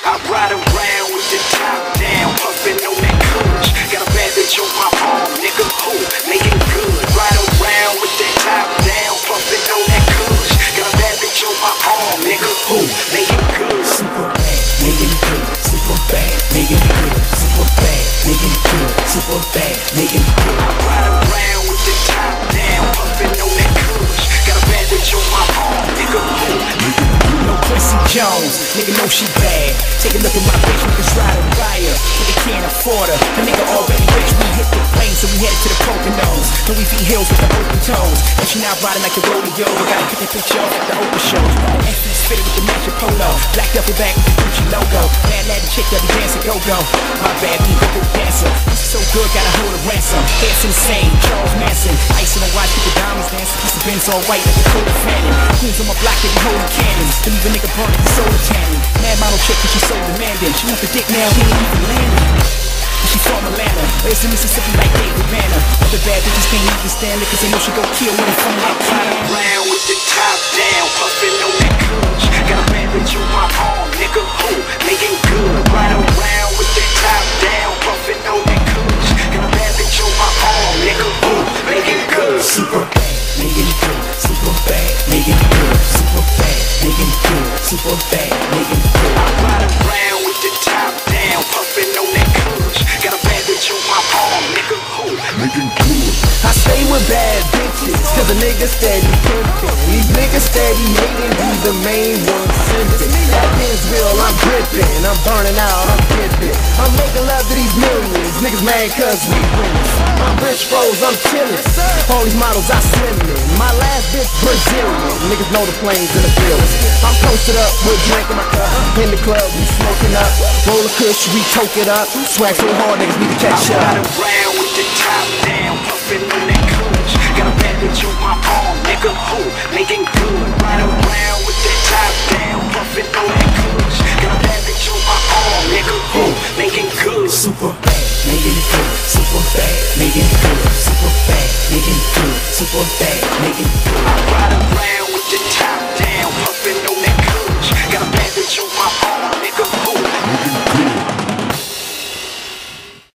I ride around with the top down, puffin' on that. Got a bad bitch on my arm, nigga, who Meagan Good. Ride around with that top down, puffin' on that. Got a bad bitch on my arm, nigga, who good. Super bad, Meagan Good. Super bad, Meagan Good. Super bad, Meagan Good. Super bad, Meagan Good. Jones, nigga know she bad. Take a look at my bitch, we can ride a wire, but they can't afford her. The nigga already rich, we hit the plane, so we headed to the Poconos. Louis V Hills with the open toes, and she now riding like a rodeo. We gotta pick the picture off at the Oprah show. The FX fitted with the matching polo, black duffel bag with the Gucci logo. Bad lad, chick that be dancing go go. My bad, me a good dancer. She's so good, gotta hold a ransom. Dance insane, Charles Manson, ice in all white like a of Fannin. Queens on my block, they be holding cannons. Then leave a nigga burn the soda tannin. Mad model chick, cause she so demanding. She want the dick now, he ain't even landing. And She from Atlanta, raised in Mississippi like David Banner. Other bad bitches can't even stand it, cause they know she gon' kill when that Ride can. around with the top down, puffin' on Super making. I ride around with the top down, puffin' on that kush. Got a bitch on my arm, nigga, who Meagan Good. I stay with bad bitches, cause a nigga steady pimpin'. These niggas steady hating, be the main one simpin'. That is real, I'm grippin'. I'm burning out, I'm Niggas mad cause we winning. My bitch bros, I'm chillin'. All these models I slimming. My last bitch Brazilian. Niggas know the planes in the building. I'm posted up with drink in my cup. In the club, we smoking up. Roll a kush, we choke it up. Swag so hard, niggas need to catch up. I ride around with the top down, puffin' on that kush. Got a bad bitch on my arm, nigga, who Meagan Good. Ride around with the Super bad, making it good. Super bad, making it good. Super bad, making it good. Super bad, making it good. I ride around with the top